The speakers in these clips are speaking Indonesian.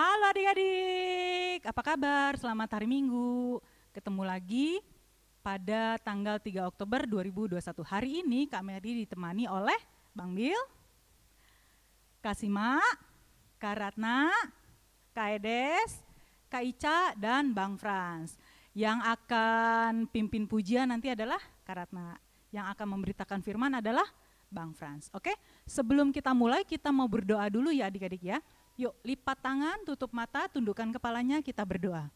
Halo adik-adik, apa kabar? Selamat hari Minggu. Ketemu lagi pada tanggal 3 Oktober 2021. Hari ini Kak Mary ditemani oleh Bang Bil, Kak Sima, Kak Ratna, Kak Edes, Kak Ica, dan Bang Frans. Yang akan pimpin pujian nanti adalah Kak Ratna. Yang akan memberitakan firman adalah Bang Frans. Oke, sebelum kita mulai kita mau berdoa dulu ya adik-adik ya. Yuk lipat tangan, tutup mata, tundukkan kepalanya, kita berdoa.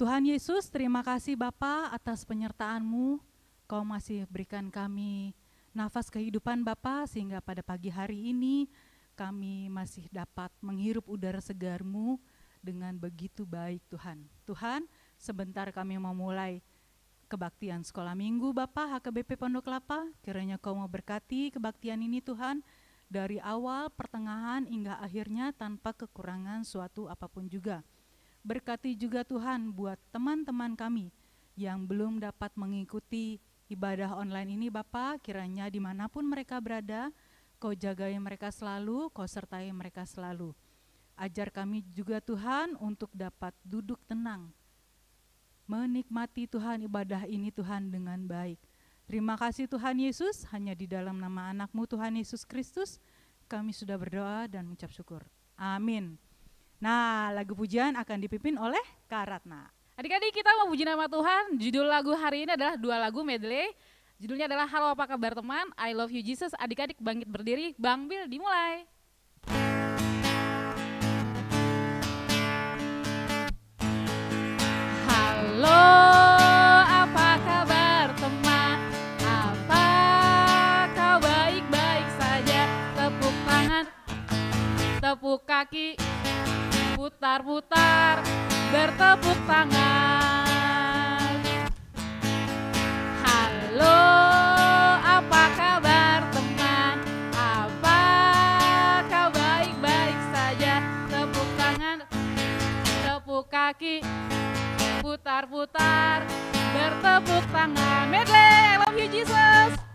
Tuhan Yesus, terima kasih Bapa atas penyertaan-Mu. Kau masih berikan kami nafas kehidupan Bapa sehingga pada pagi hari ini kami masih dapat menghirup udara segar-Mu dengan begitu baik Tuhan. Tuhan, sebentar kami mau mulai kebaktian sekolah minggu Bapak HKBP Pondok Kelapa. Kiranya kau mau berkati kebaktian ini Tuhan dari awal, pertengahan hingga akhirnya tanpa kekurangan suatu apa pun juga. Berkati juga Tuhan buat teman-teman kami yang belum dapat mengikuti ibadah online ini Bapak, kiranya di mana pun mereka berada, kau jagai mereka selalu, kau sertai mereka selalu. Ajar kami juga Tuhan untuk dapat duduk tenang menikmati Tuhan ibadah ini Tuhan dengan baik. Terima kasih Tuhan Yesus, hanya di dalam nama anakmu Tuhan Yesus Kristus, kami sudah berdoa dan mengucap syukur. Amin. Nah, lagu pujian akan dipimpin oleh Kak Ratna. Adik-adik kita mau puji nama Tuhan, judul lagu hari ini adalah dua lagu medley. Judulnya adalah Halo apa kabar teman, I love you Jesus, adik-adik bangkit berdiri, Bang Bil dimulai. Halo, tepuk kaki, putar-putar, bertepuk tangan. Halo, apa kabar teman? Apa kau baik-baik saja? Tepuk tangan, tepuk kaki, putar-putar, bertepuk tangan. Medley, I love you Jesus.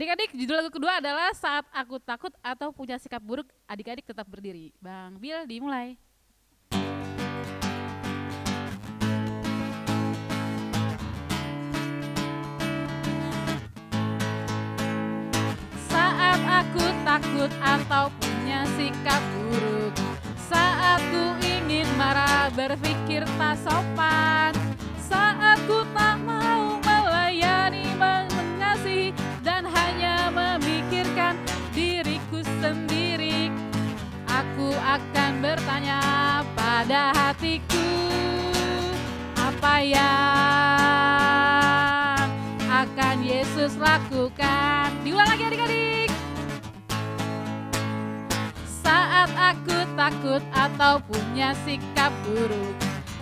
Adik-adik, judul lagu kedua adalah Saat Aku Takut atau Punya Sikap Buruk, adik-adik tetap berdiri. Bang Bil, dimulai. Saat aku takut atau punya sikap buruk Saat ku ingin marah berpikir tak sopan Saat ku akan bertanya pada hatiku Apa yang akan Yesus lakukan? Diulang lagi adik-adik. Saat aku takut atau punya sikap buruk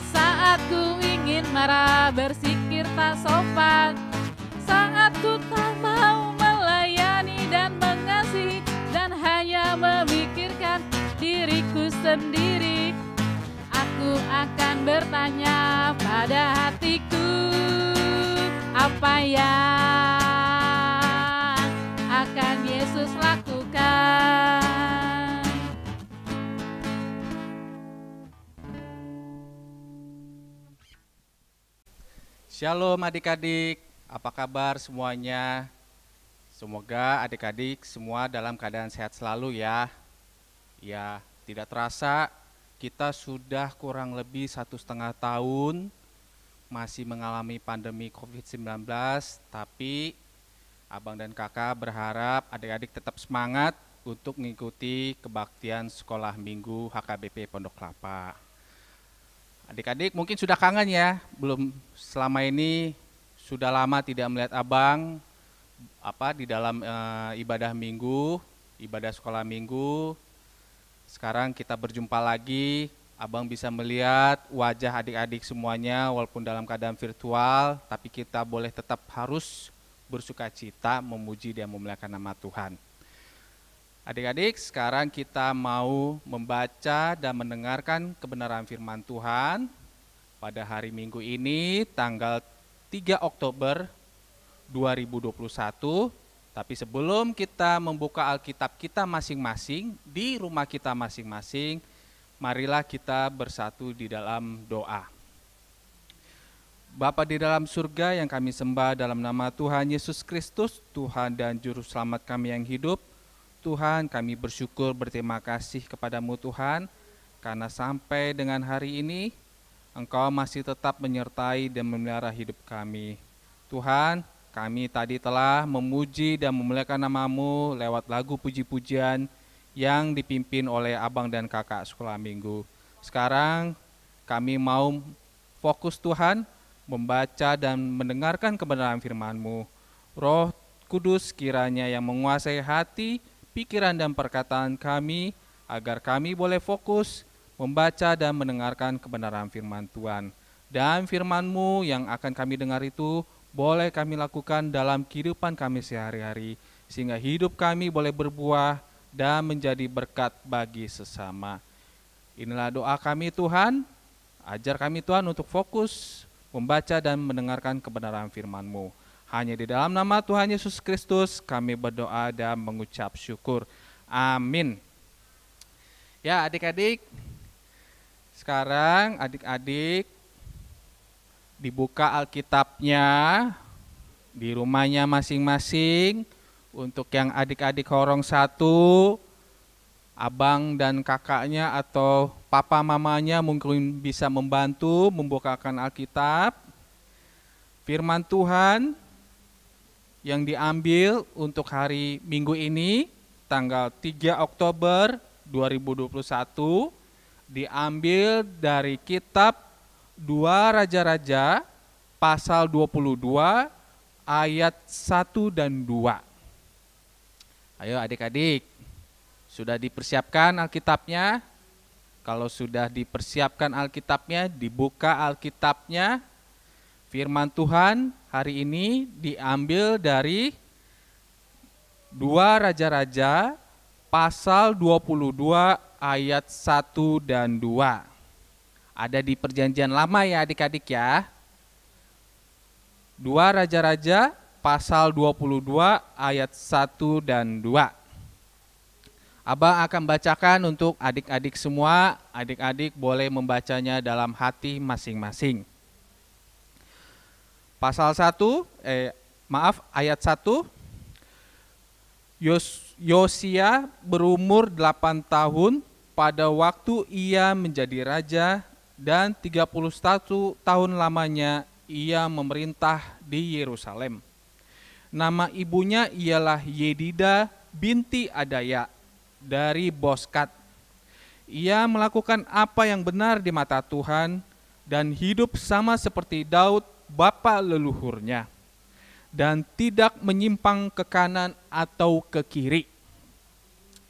Saat ku ingin marah bersikir tak sopan Saat ku tak mau melayani dan mengasihi Dan hanya diriku sendiri Aku akan bertanya pada hatiku Apa yang akan Yesus lakukan Shalom adik-adik, apa kabar semuanya? Semoga adik-adik semua dalam keadaan sehat selalu ya. Ya, tidak terasa kita sudah kurang lebih satu setengah tahun masih mengalami pandemi COVID-19, tapi abang dan kakak berharap adik-adik tetap semangat untuk mengikuti kebaktian sekolah minggu HKBP Pondok Kelapa. Adik-adik mungkin sudah kangen ya, belum selama ini sudah lama tidak melihat abang apa di dalam e, ibadah minggu, ibadah sekolah minggu. Sekarang kita berjumpa lagi, abang bisa melihat wajah adik-adik semuanya walaupun dalam keadaan virtual, tapi kita boleh tetap harus bersuka cita memuji dan memuliakan nama Tuhan. Adik-adik, sekarang kita mau membaca dan mendengarkan kebenaran firman Tuhan pada hari Minggu ini tanggal 3 Oktober 2021. Tapi sebelum kita membuka Alkitab kita masing-masing di rumah kita masing-masing, marilah kita bersatu di dalam doa. Bapa di dalam surga yang kami sembah dalam nama Tuhan Yesus Kristus, Tuhan dan Juru Selamat kami yang hidup, Tuhan kami bersyukur berterima kasih kepadamu Tuhan karena sampai dengan hari ini Engkau masih tetap menyertai dan memelihara hidup kami. Tuhan, kami tadi telah memuji dan memuliakan namamu lewat lagu puji-pujian yang dipimpin oleh abang dan kakak sekolah minggu. Sekarang kami mau fokus Tuhan membaca dan mendengarkan kebenaran firman-Mu. Roh Kudus kiranya yang menguasai hati, pikiran dan perkataan kami agar kami boleh fokus membaca dan mendengarkan kebenaran firman Tuhan. Dan firman-Mu yang akan kami dengar itu boleh kami lakukan dalam kehidupan kami sehari-hari sehingga hidup kami boleh berbuah dan menjadi berkat bagi sesama. Inilah doa kami Tuhan, ajar kami Tuhan untuk fokus membaca dan mendengarkan kebenaran firman-Mu. Hanya di dalam nama Tuhan Yesus Kristus kami berdoa dan mengucap syukur. Amin. Ya adik-adik, sekarang adik-adik dibuka Alkitabnya di rumahnya masing-masing. Untuk yang adik-adik horong satu, abang dan kakaknya atau papa mamanya mungkin bisa membantu membukakan Alkitab. Firman Tuhan yang diambil untuk hari Minggu ini tanggal 3 Oktober 2021 diambil dari kitab Dua Raja-Raja pasal 22 ayat 1 dan 2. Ayo adik-adik, sudah dipersiapkan Alkitabnya? Kalau sudah dipersiapkan Alkitabnya, dibuka Alkitabnya. Firman Tuhan hari ini diambil dari dua raja-raja pasal 22 ayat 1 dan 2. Ada di perjanjian lama ya adik-adik ya. Dua raja-raja pasal 22 ayat 1 dan 2. Abang akan bacakan untuk adik-adik semua, adik-adik boleh membacanya dalam hati masing-masing. Pasal 1, eh, maaf ayat 1, Yos, Yosia berumur 8 tahun pada waktu ia menjadi raja dan 31 tahun lamanya ia memerintah di Yerusalem. Nama ibunya ialah Yedida binti Adaya dari Boskat. Ia melakukan apa yang benar di mata Tuhan dan hidup sama seperti Daud bapa leluhurnya dan tidak menyimpang ke kanan atau ke kiri.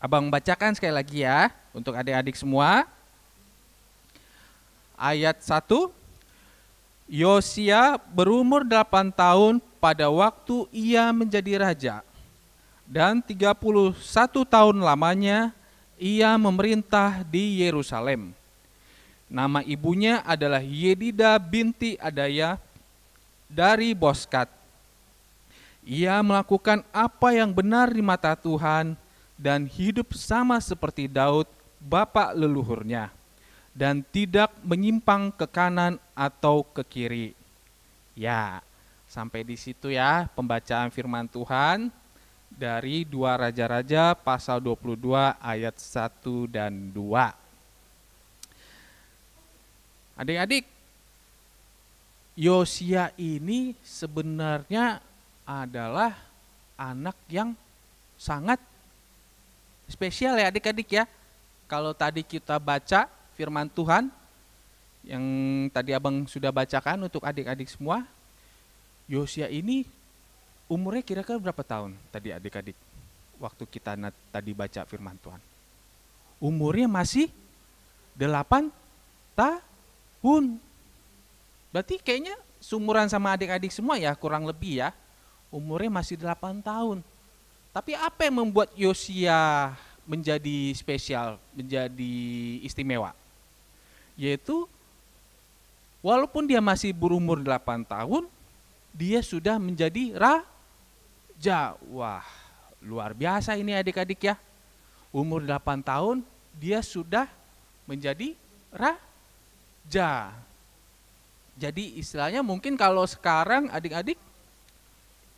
Abang bacakan sekali lagi ya untuk adik-adik semua. Ayat 1. Yosia berumur 8 tahun pada waktu ia menjadi raja. Dan 31 tahun lamanya ia memerintah di Yerusalem. Nama ibunya adalah Yedida binti Adaya dari Boskat. Ia melakukan apa yang benar di mata Tuhan dan hidup sama seperti Daud, bapak leluhurnya, dan tidak menyimpang ke kanan atau ke kiri. Ya, sampai di situ ya pembacaan firman Tuhan dari dua raja-raja pasal 22 ayat 1 dan 2. Adik-adik, Yosia ini sebenarnya adalah anak yang sangat spesial ya adik-adik ya. Kalau tadi kita baca firman Tuhan yang tadi abang sudah bacakan untuk adik-adik semua, Yosia ini umurnya kira-kira berapa tahun tadi adik-adik waktu kita tadi baca firman Tuhan? Umurnya masih 8 tahun. Berarti kayaknya sumuran sama adik-adik semua ya kurang lebih ya. Umurnya masih 8 tahun. Tapi apa yang membuat Yosia menjadi spesial, menjadi istimewa? Yaitu walaupun dia masih berumur 8 tahun, dia sudah menjadi raja. Wah, luar biasa ini adik-adik ya. Umur 8 tahun dia sudah menjadi raja. Jadi istilahnya mungkin kalau sekarang adik-adik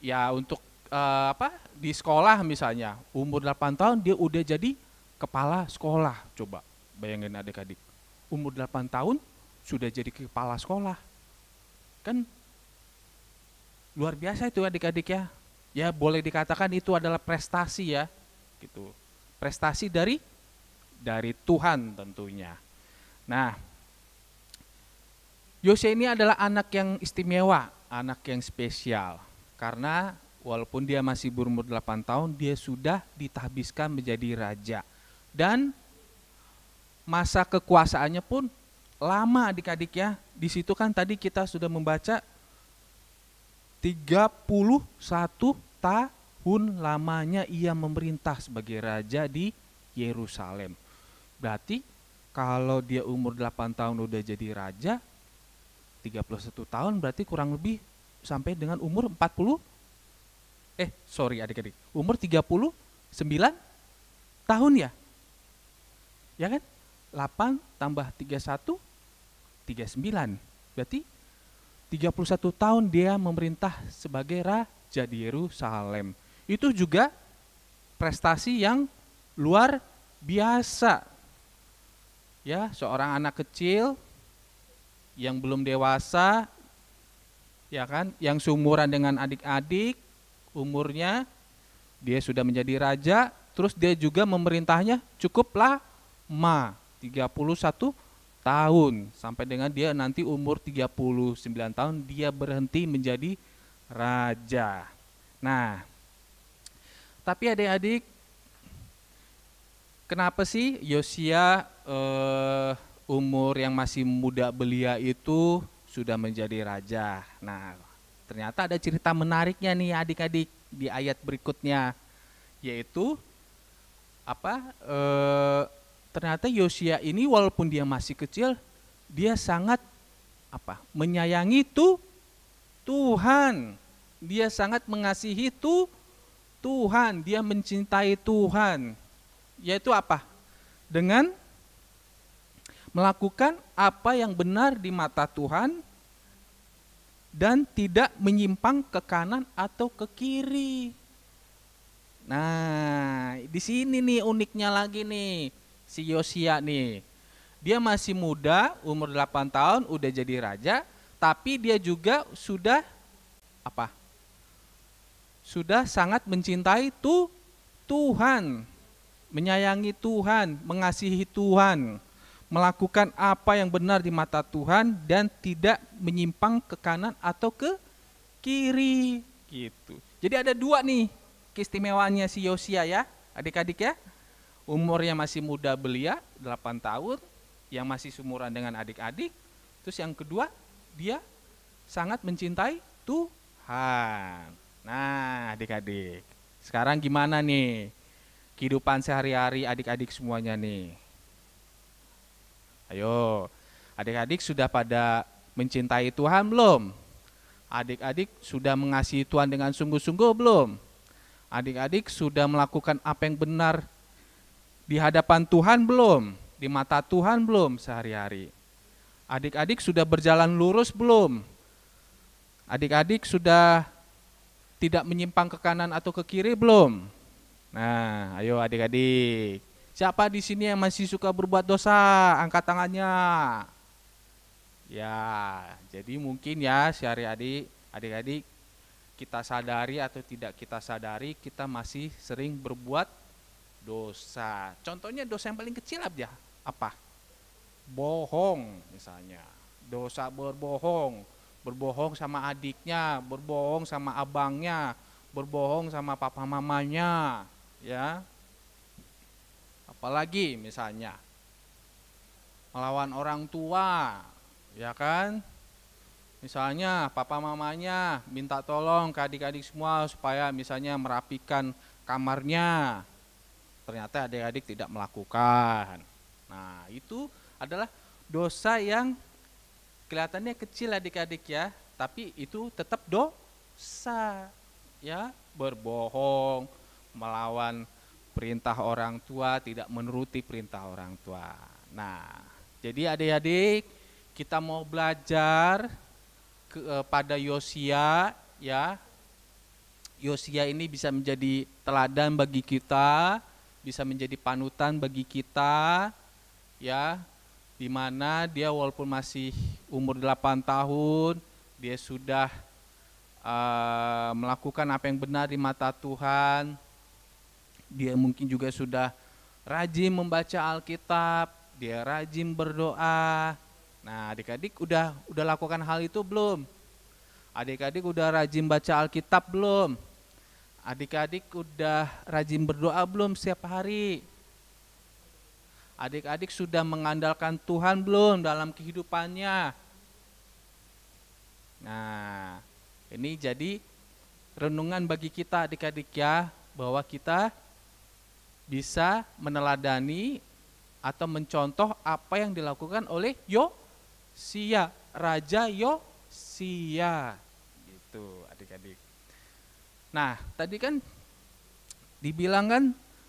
ya untuk uh, apa di sekolah misalnya umur 8 tahun dia udah jadi kepala sekolah. Coba bayangin adik-adik. Umur 8 tahun sudah jadi kepala sekolah. Kan luar biasa itu adik-adik ya. Ya boleh dikatakan itu adalah prestasi ya. Gitu. Prestasi dari dari Tuhan tentunya. Nah, Yose ini adalah anak yang istimewa, anak yang spesial. Karena walaupun dia masih berumur 8 tahun, dia sudah ditahbiskan menjadi raja. Dan masa kekuasaannya pun lama adik-adik ya. Di situ kan tadi kita sudah membaca 31 tahun lamanya ia memerintah sebagai raja di Yerusalem. Berarti kalau dia umur 8 tahun udah jadi raja, 31 tahun berarti kurang lebih sampai dengan umur 40 eh sorry adik-adik umur 39 tahun ya ya kan 8 tambah 31 39 berarti 31 tahun dia memerintah sebagai raja di Yerusalem. Itu juga prestasi yang luar biasa. Ya seorang anak kecil yang belum dewasa ya kan, yang seumuran dengan adik-adik, umurnya dia sudah menjadi raja, terus dia juga memerintahnya cukup lama, 31 tahun sampai dengan dia nanti umur 39 tahun dia berhenti menjadi raja. Nah, tapi adik-adik kenapa sih Yosia eh, umur yang masih muda belia itu sudah menjadi raja. Nah, ternyata ada cerita menariknya nih adik-adik di ayat berikutnya, yaitu apa? E, ternyata Yosia ini walaupun dia masih kecil, dia sangat apa? Menyayangi itu Tuhan. Dia sangat mengasihi itu Tuhan. Dia mencintai Tuhan. Yaitu apa? Dengan melakukan apa yang benar di mata Tuhan dan tidak menyimpang ke kanan atau ke kiri. Nah, di sini nih uniknya lagi nih si Yosia nih. Dia masih muda, umur 8 tahun udah jadi raja, tapi dia juga sudah apa? Sudah sangat mencintai tuh Tuhan, menyayangi Tuhan, mengasihi Tuhan melakukan apa yang benar di mata Tuhan dan tidak menyimpang ke kanan atau ke kiri gitu. Jadi ada dua nih keistimewaannya si Yosia ya, adik-adik ya. Umurnya masih muda belia, 8 tahun, yang masih sumuran dengan adik-adik. Terus yang kedua, dia sangat mencintai Tuhan. Nah, adik-adik. Sekarang gimana nih kehidupan sehari-hari adik-adik semuanya nih? Ayo, adik-adik sudah pada mencintai Tuhan belum? Adik-adik sudah mengasihi Tuhan dengan sungguh-sungguh belum? Adik-adik sudah melakukan apa yang benar di hadapan Tuhan belum? Di mata Tuhan belum sehari-hari? Adik-adik sudah berjalan lurus belum? Adik-adik sudah tidak menyimpang ke kanan atau ke kiri belum? Nah, ayo adik-adik. Siapa di sini yang masih suka berbuat dosa? Angkat tangannya. Ya, jadi mungkin ya si adik-adik, adik-adik kita sadari atau tidak kita sadari kita masih sering berbuat dosa. Contohnya dosa yang paling kecil aja apa? Bohong misalnya. Dosa berbohong berbohong sama adiknya, berbohong sama abangnya, berbohong sama papa mamanya, ya. Apalagi misalnya melawan orang tua, ya kan? Misalnya papa mamanya minta tolong ke adik-adik semua supaya misalnya merapikan kamarnya. Ternyata adik-adik tidak melakukan. Nah, itu adalah dosa yang kelihatannya kecil adik-adik ya, tapi itu tetap dosa. Ya, berbohong, melawan perintah orang tua, tidak menuruti perintah orang tua. Nah, jadi adik-adik, kita mau belajar kepada eh, Yosia ya. Yosia ini bisa menjadi teladan bagi kita, bisa menjadi panutan bagi kita ya di mana dia walaupun masih umur 8 tahun, dia sudah uh, melakukan apa yang benar di mata Tuhan. Dia mungkin juga sudah rajin membaca Alkitab, dia rajin berdoa. Nah, adik-adik udah udah lakukan hal itu belum? Adik-adik udah rajin baca Alkitab belum? Adik-adik udah rajin berdoa belum setiap hari? Adik-adik sudah mengandalkan Tuhan belum dalam kehidupannya? Nah, ini jadi renungan bagi kita adik-adik ya, bahwa kita bisa meneladani atau mencontoh apa yang dilakukan oleh Yosia, Raja Yosia. Gitu, adik-adik. Nah, tadi kan dibilang kan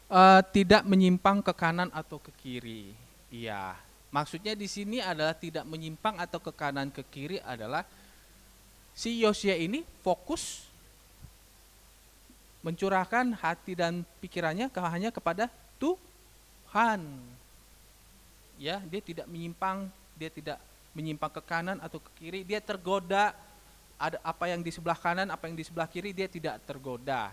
uh, tidak menyimpang ke kanan atau ke kiri. Iya, maksudnya di sini adalah tidak menyimpang atau ke kanan ke kiri adalah si Yosia ini fokus mencurahkan hati dan pikirannya hanya kepada Tuhan. Ya, dia tidak menyimpang, dia tidak menyimpang ke kanan atau ke kiri, dia tergoda ada apa yang di sebelah kanan, apa yang di sebelah kiri dia tidak tergoda.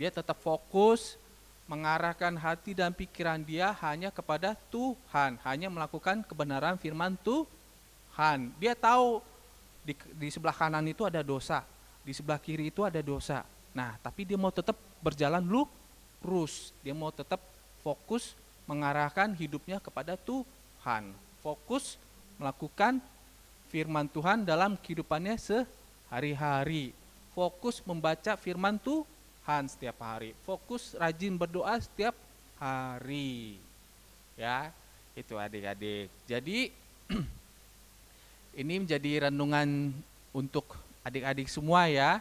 Dia tetap fokus mengarahkan hati dan pikiran dia hanya kepada Tuhan, hanya melakukan kebenaran firman Tuhan. Dia tahu di, di sebelah kanan itu ada dosa, di sebelah kiri itu ada dosa. Nah, tapi dia mau tetap berjalan lurus, dia mau tetap fokus mengarahkan hidupnya kepada Tuhan, fokus melakukan firman Tuhan dalam kehidupannya sehari-hari, fokus membaca firman Tuhan setiap hari. Fokus rajin berdoa setiap hari. Ya, itu adik-adik. Jadi ini menjadi renungan untuk adik-adik semua ya.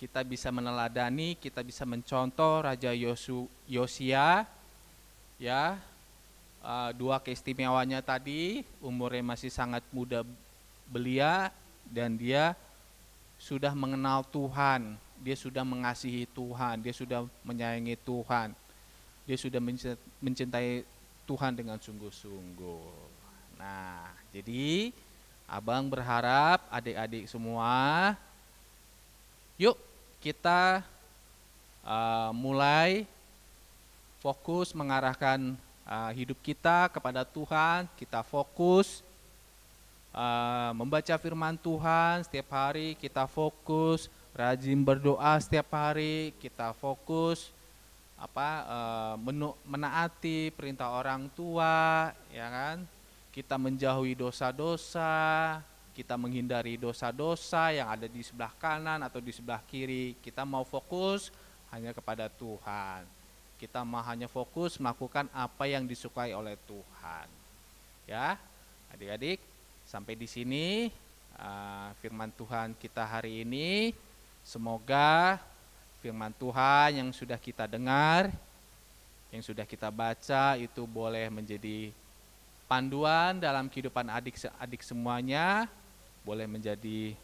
Kita bisa meneladani, kita bisa mencontoh Raja Yosu, Yosia ya. Uh, dua keistimewanya tadi, umurnya masih sangat muda belia dan dia sudah mengenal Tuhan. Dia sudah mengasihi Tuhan, dia sudah menyayangi Tuhan, dia sudah mencintai Tuhan dengan sungguh-sungguh. Nah, jadi abang berharap adik-adik semua, yuk kita uh, mulai fokus mengarahkan uh, hidup kita kepada Tuhan, kita fokus uh, membaca firman Tuhan setiap hari, kita fokus rajin berdoa setiap hari, kita fokus apa uh, menaati perintah orang tua, ya kan? Kita menjauhi dosa-dosa, kita menghindari dosa-dosa yang ada di sebelah kanan atau di sebelah kiri. Kita mau fokus hanya kepada Tuhan. Kita mau hanya fokus melakukan apa yang disukai oleh Tuhan. Ya, adik-adik, sampai di sini uh, firman Tuhan kita hari ini. Semoga firman Tuhan yang sudah kita dengar, yang sudah kita baca itu boleh menjadi panduan dalam kehidupan adik-adik semuanya, boleh menjadi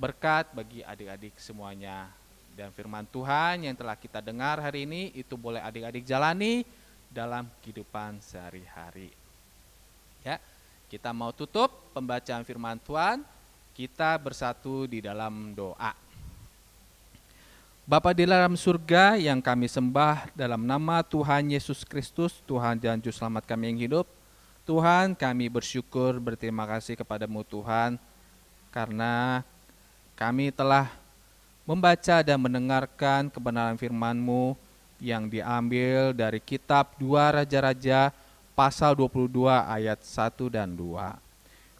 berkat bagi adik-adik semuanya. Dan firman Tuhan yang telah kita dengar hari ini itu boleh adik-adik jalani dalam kehidupan sehari-hari. Kita mau tutup pembacaan firman Tuhan, kita bersatu di dalam doa. Bapa di dalam surga yang kami sembah dalam nama Tuhan Yesus Kristus, Tuhan dan Juru Selamat kami yang hidup, Tuhan kami bersyukur berterima kasih kepadamu Tuhan, karena kami telah membaca dan mendengarkan kebenaran firman-Mu yang diambil dari kitab Dua Raja-Raja pasal 22 ayat 1 dan 2.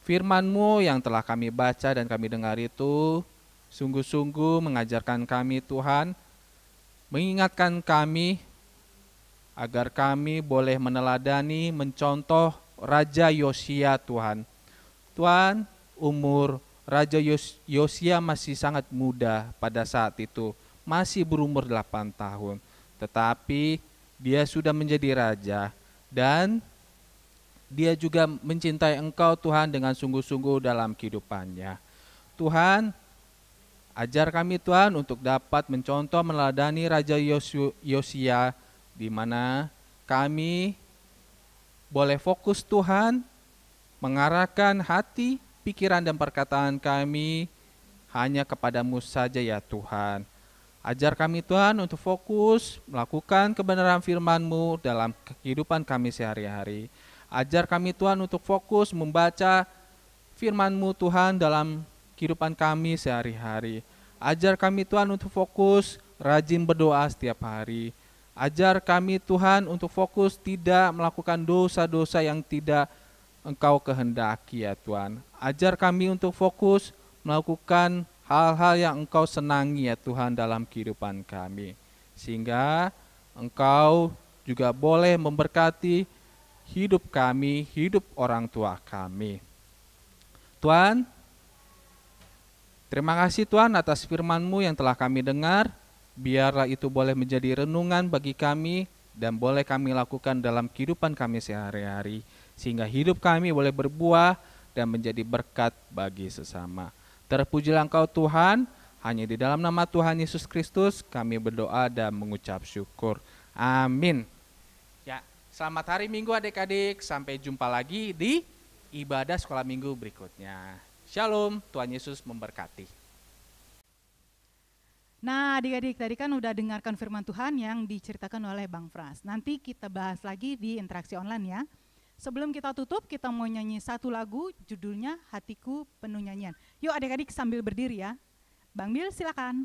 Firman-Mu yang telah kami baca dan kami dengar itu sungguh-sungguh mengajarkan kami Tuhan, mengingatkan kami agar kami boleh meneladani, mencontoh Raja Yosia Tuhan. Tuhan, umur Raja Yos Yosia masih sangat muda pada saat itu, masih berumur 8 tahun. Tetapi dia sudah menjadi raja dan dia juga mencintai engkau Tuhan dengan sungguh-sungguh dalam kehidupannya. Tuhan, ajar kami Tuhan untuk dapat mencontoh meladani Raja Yosia di mana kami boleh fokus Tuhan mengarahkan hati pikiran dan perkataan kami hanya kepadamu saja ya Tuhan. Ajar kami Tuhan untuk fokus melakukan kebenaran firman-Mu dalam kehidupan kami sehari-hari. Ajar kami Tuhan untuk fokus membaca firman-Mu Tuhan dalam kehidupan kami sehari-hari. Ajar kami Tuhan untuk fokus rajin berdoa setiap hari. Ajar kami Tuhan untuk fokus tidak melakukan dosa-dosa yang tidak Engkau kehendaki ya Tuhan. Ajar kami untuk fokus melakukan hal-hal yang Engkau senangi ya Tuhan dalam kehidupan kami. Sehingga Engkau juga boleh memberkati hidup kami, hidup orang tua kami. Tuhan, terima kasih Tuhan atas firman-Mu yang telah kami dengar. Biarlah itu boleh menjadi renungan bagi kami dan boleh kami lakukan dalam kehidupan kami sehari-hari sehingga hidup kami boleh berbuah dan menjadi berkat bagi sesama. Terpujilah Engkau Tuhan, hanya di dalam nama Tuhan Yesus Kristus kami berdoa dan mengucap syukur. Amin. Ya, selamat hari Minggu adik-adik, sampai jumpa lagi di ibadah sekolah minggu berikutnya. Shalom, Tuhan Yesus memberkati. Nah adik-adik tadi kan udah dengarkan firman Tuhan yang diceritakan oleh Bang Fras. Nanti kita bahas lagi di interaksi online ya. Sebelum kita tutup, kita mau nyanyi satu lagu, judulnya Hatiku Penuh Nyanyian. Yuk adik-adik sambil berdiri ya. Bang Bil silakan.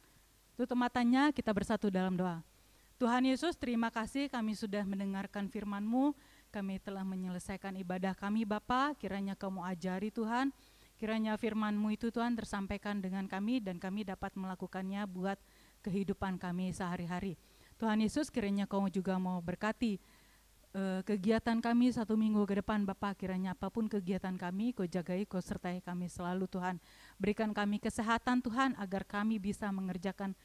tutup matanya, kita bersatu dalam doa. Tuhan Yesus, terima kasih kami sudah mendengarkan firman-Mu. kami telah menyelesaikan ibadah kami Bapa, kiranya kamu ajari Tuhan, kiranya firman-Mu itu Tuhan tersampaikan dengan kami dan kami dapat melakukannya buat kehidupan kami sehari-hari. Tuhan Yesus kiranya kamu juga mau berkati uh, kegiatan kami satu minggu ke depan Bapak kiranya apa pun kegiatan kami kau jagai kau sertai kami selalu Tuhan berikan kami kesehatan Tuhan agar kami bisa mengerjakan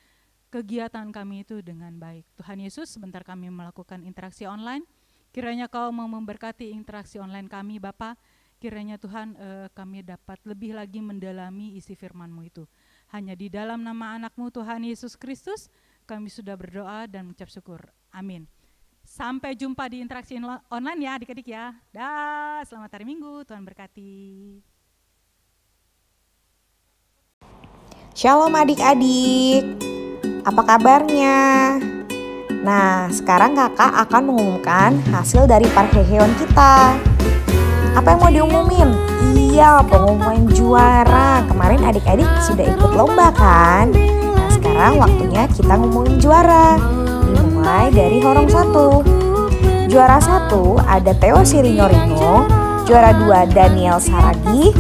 kegiatan kami itu dengan baik Tuhan Yesus sebentar kami melakukan interaksi online Kiranya kau mau memberkati interaksi online kami Bapa. Kiranya Tuhan eh, kami dapat lebih lagi mendalami isi firman-Mu itu. Hanya di dalam nama anakmu Tuhan Yesus Kristus kami sudah berdoa dan mengucap syukur. Amin. Sampai jumpa di interaksi online ya adik-adik ya. Dah, selamat hari Minggu. Tuhan berkati. Shalom adik-adik. Apa kabarnya? Nah, sekarang kakak akan mengumumkan hasil dari parheheon kita. Apa yang mau diumumin? Iya, pengumuman juara. Kemarin adik-adik sudah ikut lomba kan? Nah, sekarang waktunya kita ngumumin juara. Dimulai dari horong satu. Juara satu ada Theo Sirinyorino, juara dua Daniel Saragi,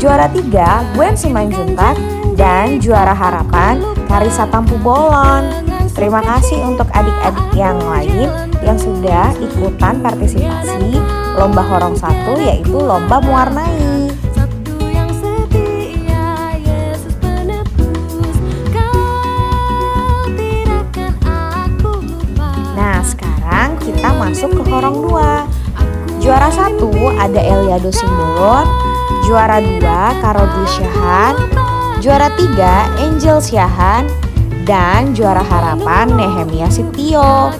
juara tiga Gwen Simanjuntak, dan juara harapan Karisa Tampu Bolon. Terima kasih untuk adik-adik yang lain yang sudah ikutan partisipasi lomba horong satu yaitu lomba mewarnai. Masuk ke horong dua. Juara satu ada Eliado Simbolon, juara dua Karodil Syahan, juara tiga Angel Syahan, dan juara harapan Nehemia Sitio.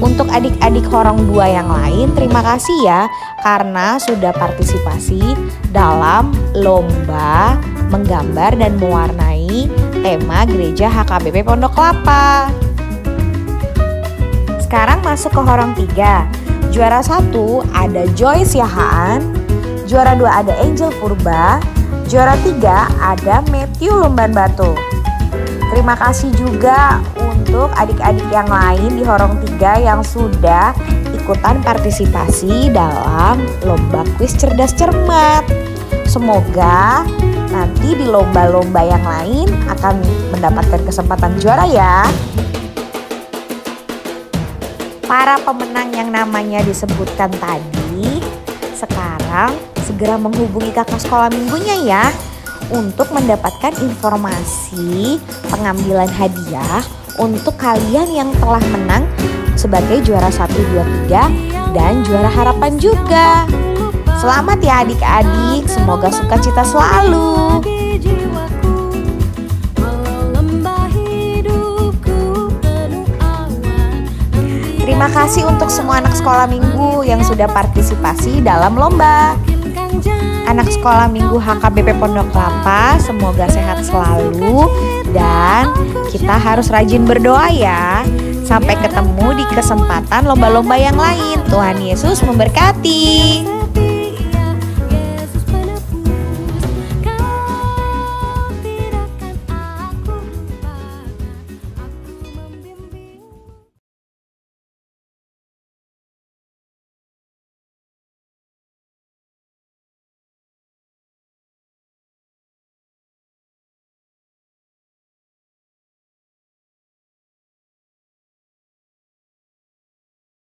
Untuk adik-adik horong dua yang lain, terima kasih ya karena sudah partisipasi dalam lomba menggambar dan mewarnai tema gereja HKBP Pondok Kelapa. Sekarang masuk ke horong tiga. Juara satu ada Joyce Yahaan, juara dua ada Angel Purba, juara tiga ada Matthew Lumban Batu. Terima kasih juga untuk adik-adik yang lain di Horong 3 yang sudah ikutan partisipasi dalam lomba kuis cerdas cermat. Semoga nanti di lomba-lomba yang lain akan mendapatkan kesempatan juara ya. Para pemenang yang namanya disebutkan tadi sekarang segera menghubungi kakak sekolah minggunya ya untuk mendapatkan informasi pengambilan hadiah untuk kalian yang telah menang sebagai juara 1, 2, 3 dan juara harapan juga. Selamat ya adik-adik, semoga sukacita selalu. Terima kasih untuk semua anak sekolah minggu yang sudah partisipasi dalam lomba anak sekolah minggu HKBP Pondok Kelapa semoga sehat selalu dan kita harus rajin berdoa ya. Sampai ketemu di kesempatan lomba-lomba yang lain. Tuhan Yesus memberkati.